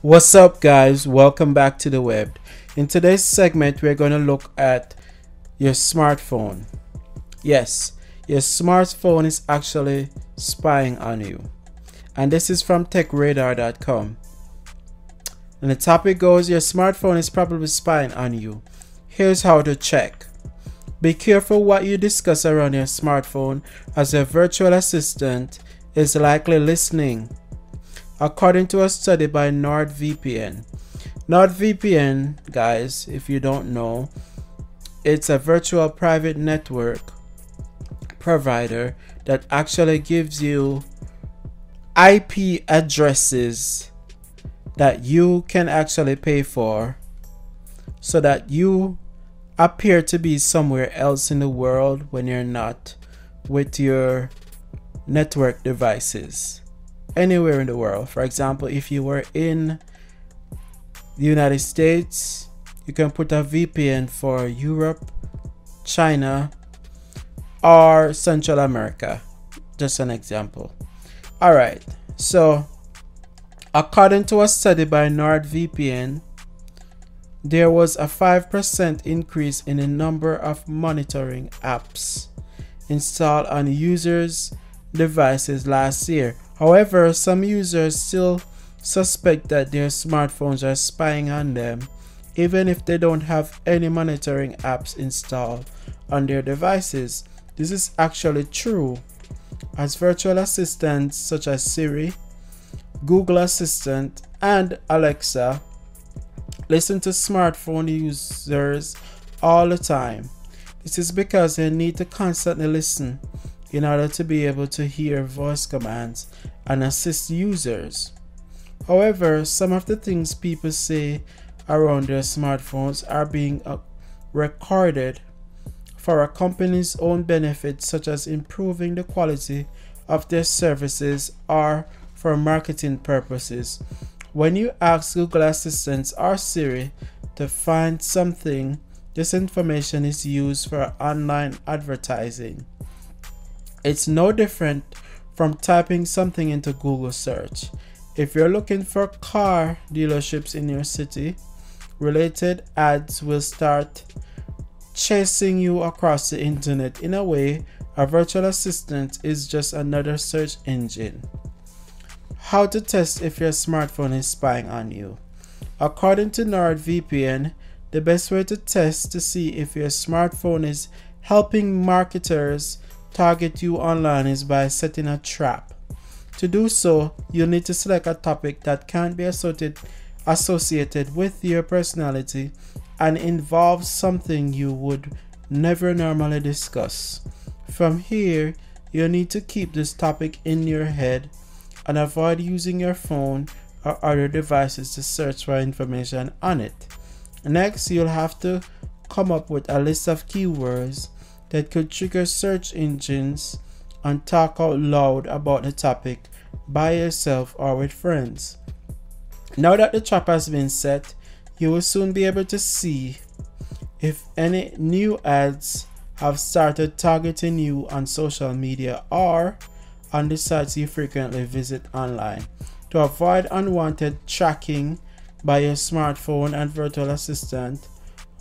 What's up guys? Welcome back to the Webbed. In today's segment we're going to look at your smartphone. Yes, your smartphone is actually spying on you. And this is from techradar.com. And the topic goes your smartphone is probably spying on you. Here's how to check. Be careful what you discuss around your smartphone as your virtual assistant is likely listening according to a study by NordVPN. NordVPN, guys, if you don't know, it's a virtual private network provider that actually gives you IP addresses that you can actually pay for so that you appear to be somewhere else in the world when you're not with your network devices anywhere in the world. For example, if you were in the United States, you can put a VPN for Europe, China, or Central America. Just an example. All right. So, according to a study by NordVPN, there was a 5% increase in the number of monitoring apps installed on users' devices last year However, some users still suspect that their smartphones are spying on them even if they don't have any monitoring apps installed on their devices. This is actually true as virtual assistants such as Siri, Google Assistant, and Alexa listen to smartphone users all the time. This is because they need to constantly listen in order to be able to hear voice commands and assist users. However, some of the things people say around their smartphones are being uh, recorded for a company's own benefit, such as improving the quality of their services or for marketing purposes. When you ask Google Assistant or Siri to find something, this information is used for online advertising. It's no different from typing something into Google search. If you're looking for car dealerships in your city, related ads will start chasing you across the internet. In a way, a virtual assistant is just another search engine. How to test if your smartphone is spying on you. According to NordVPN, the best way to test to see if your smartphone is helping marketers target you online is by setting a trap. To do so, you'll need to select a topic that can't be associated, associated with your personality and involves something you would never normally discuss. From here, you'll need to keep this topic in your head and avoid using your phone or other devices to search for information on it. Next, you'll have to come up with a list of keywords that could trigger search engines and talk out loud about the topic by yourself or with friends. Now that the trap has been set, you will soon be able to see if any new ads have started targeting you on social media or on the sites you frequently visit online. To avoid unwanted tracking by your smartphone and virtual assistant,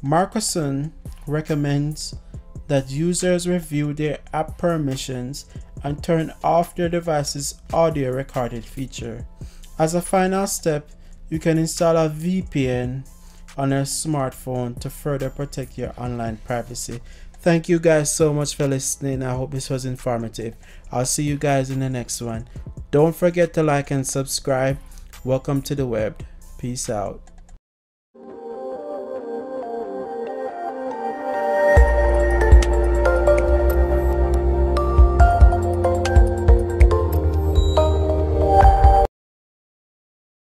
Markuson recommends that users review their app permissions and turn off their device's audio recorded feature. As a final step, you can install a VPN on your smartphone to further protect your online privacy. Thank you guys so much for listening. I hope this was informative. I'll see you guys in the next one. Don't forget to like and subscribe. Welcome to the Webbed. Peace out.